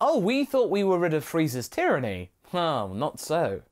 Oh, we thought we were rid of Frieza's tyranny. Well, not so.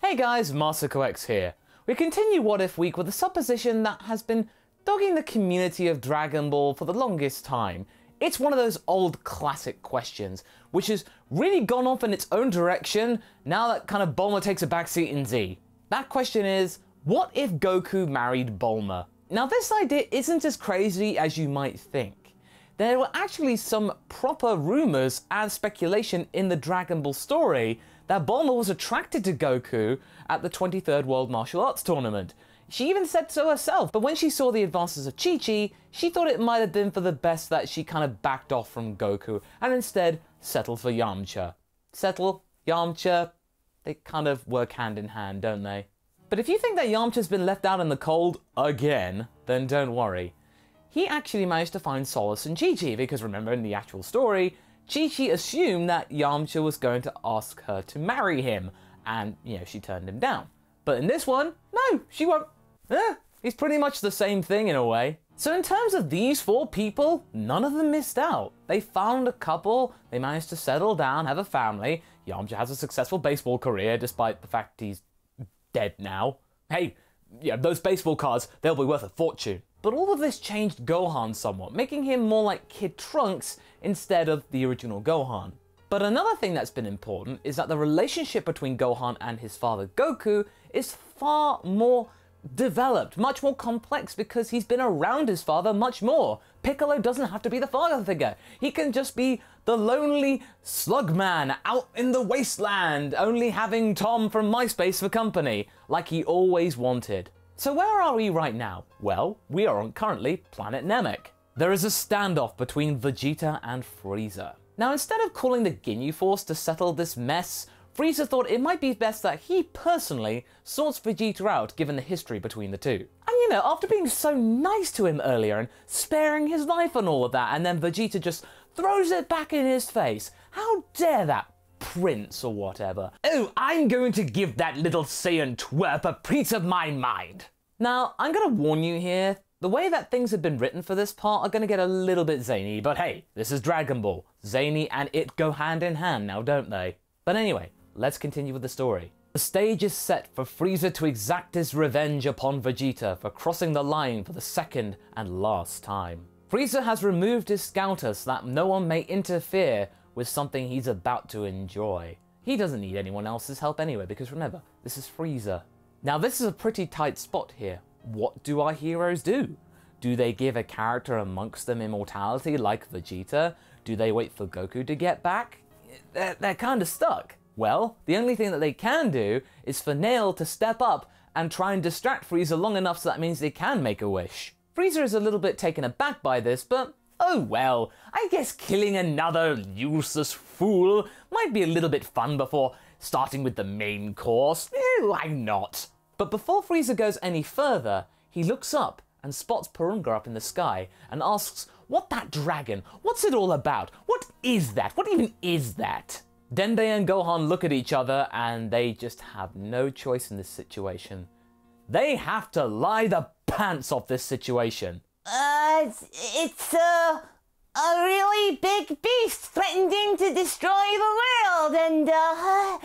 Hey guys, Masako X here. We continue What If Week with a supposition that has been dogging the community of Dragon Ball for the longest time. It's one of those old classic questions, which has really gone off in its own direction now that kind of Bulma takes a backseat in Z. That question is, what if Goku married Bulma? Now this idea isn't as crazy as you might think. There were actually some proper rumours and speculation in the Dragon Ball story that Bulma was attracted to Goku at the 23rd World Martial Arts Tournament, she even said so herself, but when she saw the advances of Chi-Chi, she thought it might have been for the best that she kind of backed off from Goku and instead settled for Yamcha. Settle, Yamcha, they kind of work hand in hand, don't they? But if you think that Yamcha's been left out in the cold again, then don't worry. He actually managed to find solace in Chi-Chi because remember in the actual story, Chi-Chi assumed that Yamcha was going to ask her to marry him and, you know, she turned him down. But in this one, no, she won't eh, he's pretty much the same thing in a way. So in terms of these four people, none of them missed out. They found a couple, they managed to settle down, have a family. Yamcha has a successful baseball career despite the fact he's dead now. Hey, yeah, those baseball cards, they'll be worth a fortune. But all of this changed Gohan somewhat, making him more like Kid Trunks instead of the original Gohan. But another thing that's been important is that the relationship between Gohan and his father Goku is far more developed, much more complex because he's been around his father much more. Piccolo doesn't have to be the father figure. He can just be the lonely slug man out in the wasteland, only having Tom from MySpace for company, like he always wanted. So where are we right now? Well, we are on currently planet Namek. There is a standoff between Vegeta and Frieza. Now instead of calling the Ginyu Force to settle this mess, Frieza thought it might be best that he personally sorts Vegeta out given the history between the two. And you know, after being so nice to him earlier and sparing his life and all of that, and then Vegeta just throws it back in his face, how dare that prince or whatever. Oh, I'm going to give that little Saiyan twerp a piece of my mind. Now, I'm gonna warn you here, the way that things have been written for this part are gonna get a little bit zany, but hey, this is Dragon Ball. Zany and it go hand in hand now, don't they? But anyway, let's continue with the story. The stage is set for Frieza to exact his revenge upon Vegeta for crossing the line for the second and last time. Frieza has removed his scouter so that no one may interfere with something he's about to enjoy. He doesn't need anyone else's help anyway, because remember, this is Frieza. Now this is a pretty tight spot here. What do our heroes do? Do they give a character amongst them immortality like Vegeta? Do they wait for Goku to get back? They're, they're kinda stuck. Well, the only thing that they can do is for Nail to step up and try and distract Frieza long enough so that means they can make a wish. Frieza is a little bit taken aback by this, but oh well, I guess killing another useless fool might be a little bit fun before starting with the main course. Eh, why not? But before Frieza goes any further, he looks up and spots Porunga up in the sky and asks, What that dragon? What's it all about? What is that? What even is that? Dende and Gohan look at each other and they just have no choice in this situation. They have to lie the pants off this situation. Uh, it's, it's uh, a really big beast threatening to destroy the world, and uh,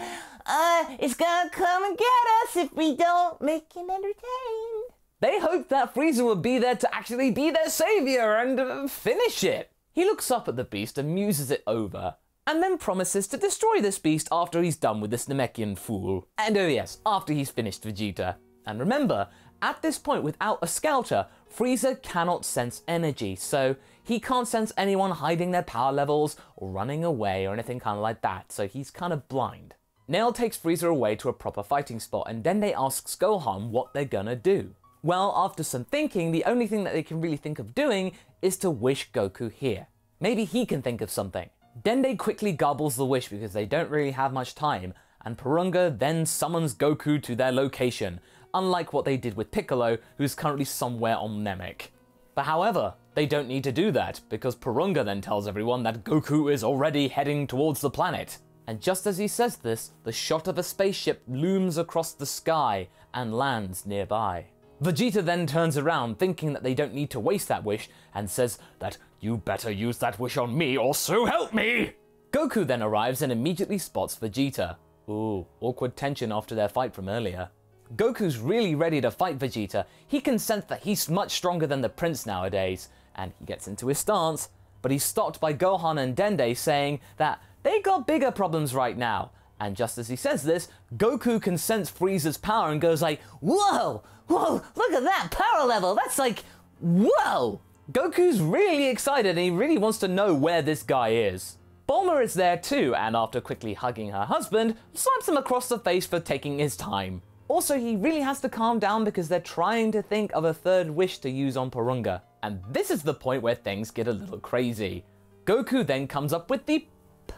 uh, it's gonna come and get us if we don't make him entertained. They hope that Frieza will be there to actually be their savior and uh, finish it. He looks up at the beast and muses it over and then promises to destroy this beast after he's done with this Namekian fool. And oh yes, after he's finished Vegeta. And remember, at this point without a scouter, Frieza cannot sense energy, so he can't sense anyone hiding their power levels or running away or anything kind of like that, so he's kind of blind. Nail takes Frieza away to a proper fighting spot and then Dende asks Gohan what they're gonna do. Well, after some thinking, the only thing that they can really think of doing is to wish Goku here. Maybe he can think of something. Dende quickly gobbles the wish because they don't really have much time, and Porunga then summons Goku to their location, unlike what they did with Piccolo, who's currently somewhere on Namek. But however, they don't need to do that, because Porunga then tells everyone that Goku is already heading towards the planet. And just as he says this, the shot of a spaceship looms across the sky and lands nearby. Vegeta then turns around, thinking that they don't need to waste that wish, and says that you better use that wish on me or so help me! Goku then arrives and immediately spots Vegeta. Ooh, awkward tension after their fight from earlier. Goku's really ready to fight Vegeta. He can sense that he's much stronger than the prince nowadays, and he gets into his stance, but he's stopped by Gohan and Dende saying that they got bigger problems right now. And just as he says this, Goku can sense Frieza's power and goes like, Whoa! Whoa! Look at that power level! That's like, whoa! Goku's really excited and he really wants to know where this guy is. Bulma is there too, and after quickly hugging her husband, slaps him across the face for taking his time. Also, he really has to calm down because they're trying to think of a third wish to use on Porunga. And this is the point where things get a little crazy. Goku then comes up with the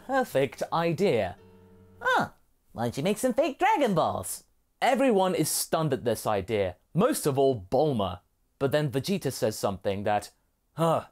perfect idea. Huh, why don't you make some fake Dragon Balls? Everyone is stunned at this idea, most of all Bulma. But then Vegeta says something that, huh,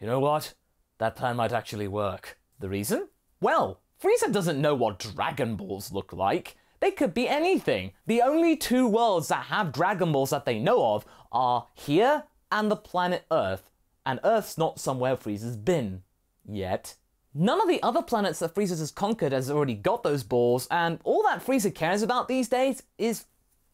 you know what? That plan might actually work. The reason? Well, Frieza doesn't know what Dragon Balls look like. They could be anything. The only two worlds that have Dragon Balls that they know of are here and the planet Earth. And Earth's not somewhere Frieza's been. Yet. None of the other planets that Frieza has conquered has already got those balls, and all that Frieza cares about these days is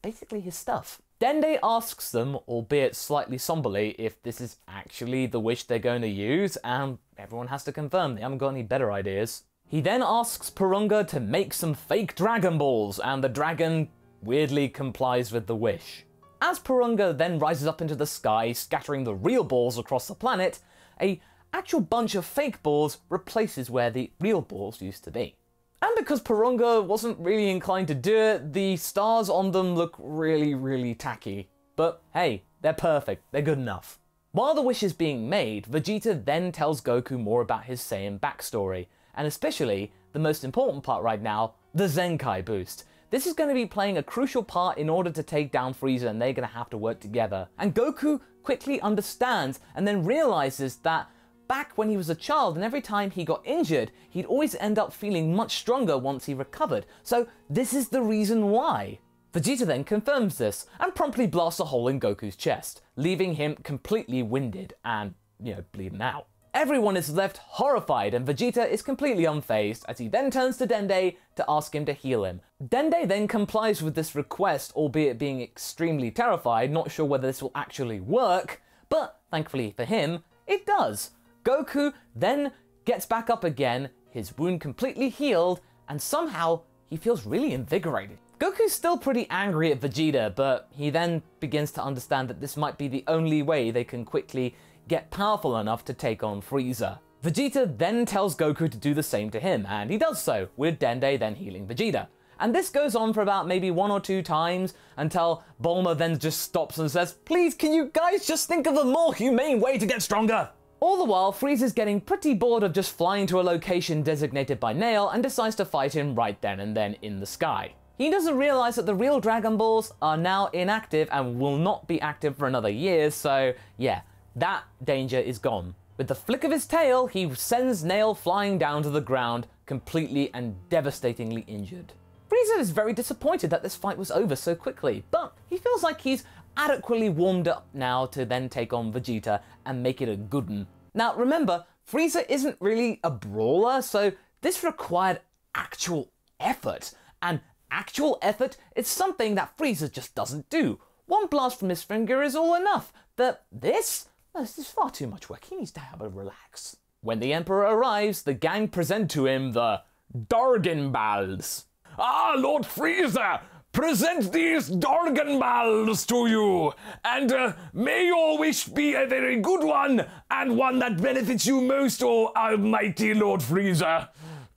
basically his stuff. Dende asks them, albeit slightly somberly, if this is actually the wish they're going to use, and everyone has to confirm they haven't got any better ideas. He then asks Porunga to make some fake Dragon Balls, and the dragon weirdly complies with the wish. As Porunga then rises up into the sky, scattering the real balls across the planet, a actual bunch of fake balls replaces where the real balls used to be. And because Porunga wasn't really inclined to do it, the stars on them look really, really tacky. But hey, they're perfect, they're good enough. While the wish is being made, Vegeta then tells Goku more about his Saiyan backstory, and especially, the most important part right now, the Zenkai boost. This is going to be playing a crucial part in order to take down Frieza and they're going to have to work together. And Goku quickly understands and then realizes that back when he was a child and every time he got injured, he'd always end up feeling much stronger once he recovered. So this is the reason why. Vegeta then confirms this and promptly blasts a hole in Goku's chest, leaving him completely winded and, you know, bleeding out. Everyone is left horrified and Vegeta is completely unfazed as he then turns to Dende to ask him to heal him. Dende then complies with this request, albeit being extremely terrified, not sure whether this will actually work, but thankfully for him, it does. Goku then gets back up again, his wound completely healed, and somehow he feels really invigorated. Goku's still pretty angry at Vegeta, but he then begins to understand that this might be the only way they can quickly get powerful enough to take on Frieza. Vegeta then tells Goku to do the same to him, and he does so, with Dende then healing Vegeta. And this goes on for about maybe one or two times until Bulma then just stops and says, Please, can you guys just think of a more humane way to get stronger? All the while, Frieza's getting pretty bored of just flying to a location designated by Nail and decides to fight him right then and then in the sky. He doesn't realize that the real Dragon Balls are now inactive and will not be active for another year, so yeah, that danger is gone. With the flick of his tail, he sends Nail flying down to the ground, completely and devastatingly injured. Frieza is very disappointed that this fight was over so quickly, but he feels like he's adequately warmed up now to then take on Vegeta and make it a good one. Now remember, Frieza isn't really a brawler, so this required actual effort, and actual effort is something that Frieza just doesn't do. One blast from his finger is all enough, but this? This is far too much work, he needs to have a relax. When the Emperor arrives, the gang present to him the Dargan Balls. Ah, Lord Frieza! Present these Dargan balls to you, and uh, may your wish be a very good one, and one that benefits you most, O almighty Lord Frieza.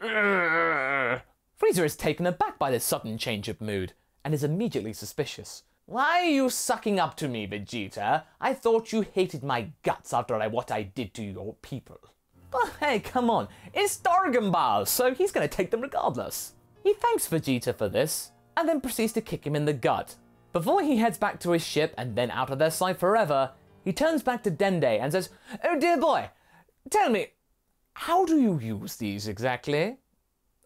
Uh. Frieza is taken aback by this sudden change of mood, and is immediately suspicious. Why are you sucking up to me, Vegeta? I thought you hated my guts after what I did to your people. But hey, come on, it's Dargan Balls, so he's gonna take them regardless. He thanks Vegeta for this, and then proceeds to kick him in the gut. Before he heads back to his ship and then out of their sight forever, he turns back to Dende and says, Oh dear boy, tell me, how do you use these exactly?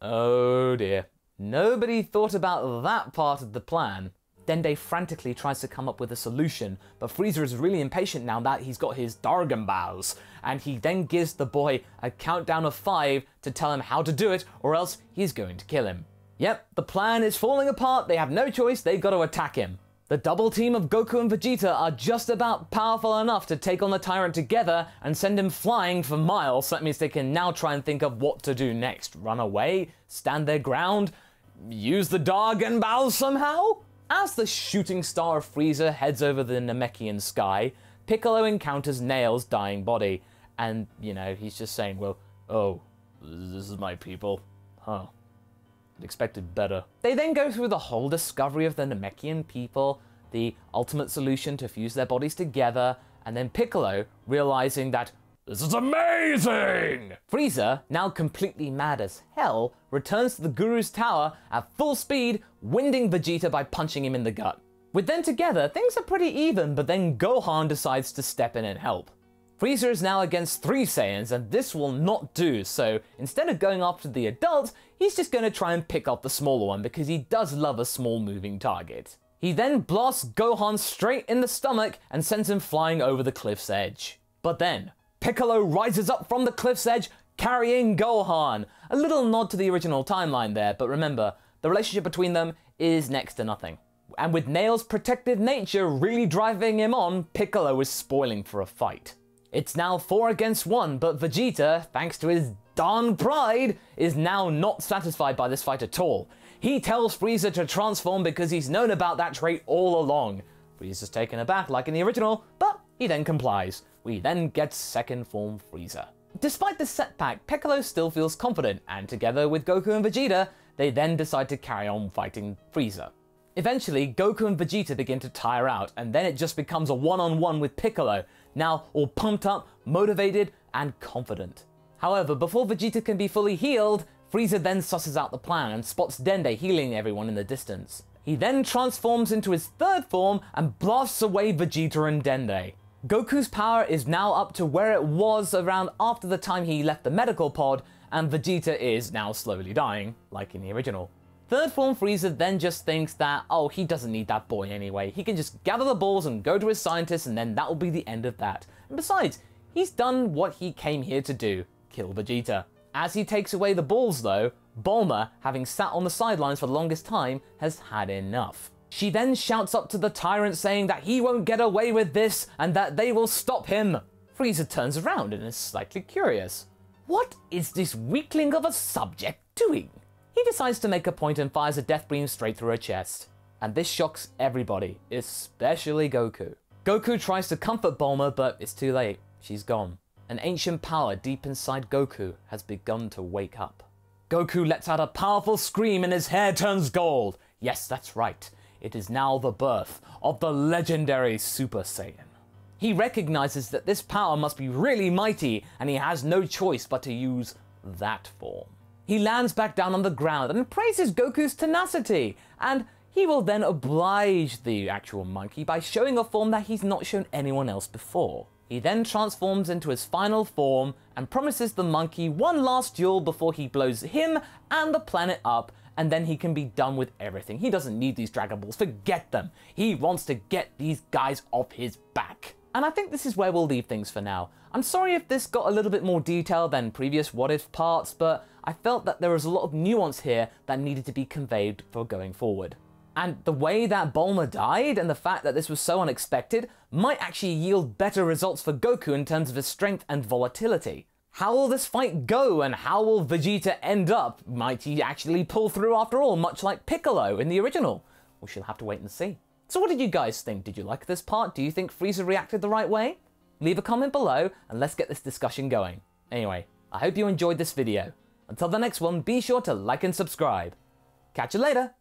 Oh dear. Nobody thought about that part of the plan. Dende frantically tries to come up with a solution, but Frieza is really impatient now that he's got his Dargon Bows, and he then gives the boy a countdown of five to tell him how to do it, or else he's going to kill him. Yep, the plan is falling apart, they have no choice, they've got to attack him. The double team of Goku and Vegeta are just about powerful enough to take on the Tyrant together and send him flying for miles, so that means they can now try and think of what to do next. Run away? Stand their ground? Use the Dargon Bows somehow? As the shooting star of Frieza heads over the Namekian sky, Piccolo encounters Nail's dying body, and, you know, he's just saying, well, oh, this is my people. Huh. Expected better. They then go through the whole discovery of the Namekian people, the ultimate solution to fuse their bodies together, and then Piccolo realizing that this is amazing! Frieza, now completely mad as hell, returns to the Guru's tower at full speed, winding Vegeta by punching him in the gut. With them together, things are pretty even, but then Gohan decides to step in and help. Frieza is now against three Saiyans, and this will not do, so instead of going after the adult, he's just going to try and pick up the smaller one because he does love a small moving target. He then blasts Gohan straight in the stomach and sends him flying over the cliff's edge. But then, Piccolo rises up from the cliff's edge carrying Gohan. A little nod to the original timeline there, but remember, the relationship between them is next to nothing. And with Nail's protective nature really driving him on, Piccolo is spoiling for a fight. It's now 4 against 1, but Vegeta, thanks to his darn pride, is now not satisfied by this fight at all. He tells Frieza to transform because he's known about that trait all along. Frieza's taken aback like in the original, but he then complies. We then get second form Frieza. Despite the setback, Piccolo still feels confident, and together with Goku and Vegeta, they then decide to carry on fighting Frieza. Eventually, Goku and Vegeta begin to tire out, and then it just becomes a one-on-one -on -one with Piccolo, now all pumped up, motivated, and confident. However, before Vegeta can be fully healed, Frieza then susses out the plan and spots Dende healing everyone in the distance. He then transforms into his third form and blasts away Vegeta and Dende. Goku's power is now up to where it was around after the time he left the medical pod, and Vegeta is now slowly dying, like in the original. Third form Frieza then just thinks that, oh, he doesn't need that boy anyway. He can just gather the balls and go to his scientists, and then that will be the end of that. And besides, he's done what he came here to do kill Vegeta. As he takes away the balls, though, Bulma, having sat on the sidelines for the longest time, has had enough. She then shouts up to the tyrant saying that he won't get away with this and that they will stop him. Frieza turns around and is slightly curious. What is this weakling of a subject doing? He decides to make a point and fires a death beam straight through her chest. And this shocks everybody, especially Goku. Goku tries to comfort Bulma, but it's too late. She's gone. An ancient power deep inside Goku has begun to wake up. Goku lets out a powerful scream and his hair turns gold. Yes, that's right. It is now the birth of the legendary Super Saiyan. He recognizes that this power must be really mighty, and he has no choice but to use that form. He lands back down on the ground and praises Goku's tenacity, and he will then oblige the actual monkey by showing a form that he's not shown anyone else before. He then transforms into his final form and promises the monkey one last duel before he blows him and the planet up and then he can be done with everything. He doesn't need these Dragon Balls, forget them. He wants to get these guys off his back. And I think this is where we'll leave things for now. I'm sorry if this got a little bit more detail than previous What If parts, but I felt that there was a lot of nuance here that needed to be conveyed for going forward. And the way that Bulma died and the fact that this was so unexpected might actually yield better results for Goku in terms of his strength and volatility. How will this fight go and how will Vegeta end up? Might he actually pull through after all, much like Piccolo in the original? We shall have to wait and see. So what did you guys think? Did you like this part? Do you think Frieza reacted the right way? Leave a comment below and let's get this discussion going. Anyway, I hope you enjoyed this video. Until the next one, be sure to like and subscribe. Catch you later!